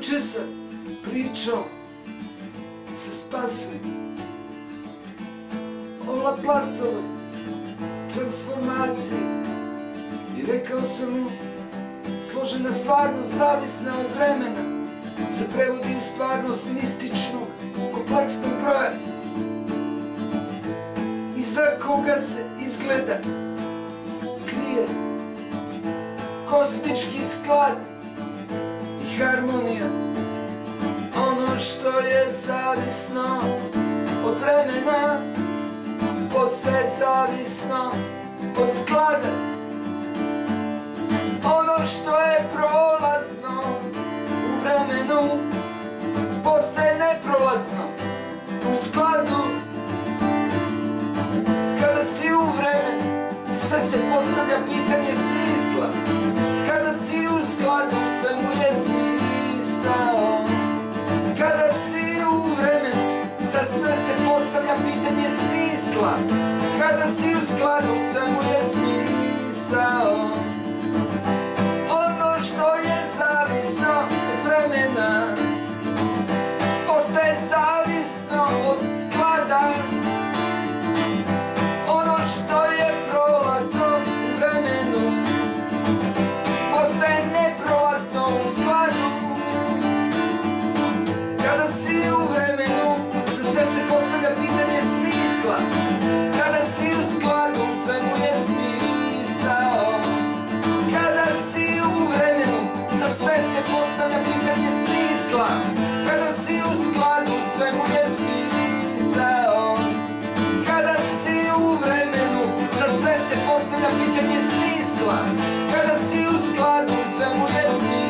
Juče sam pričao sa Spasom. O Laplasovoj transformaciji i rekao sam mu složena stvarnost zavisna od vremena se prevodi u stvarnost mističnog kompleksnog broja. Iza koga se izgleda krije kosmički sklad i harmonija. Ono što je zavisno od vremena postaje zavisno od sklada. Ono što je prolazno u vremenu postaje neprolazno u skladu. Kada si u vremenu sve se postavlja pitanje smisla. Kada si u skladu sve mu je smisla kada si u skladu sve mu je smisao smisla kada si u skladu sve mu je smisao. Kada si u vremenu za sve se postavlja pitanje smisla. Kada si u skladu sve mu je smisao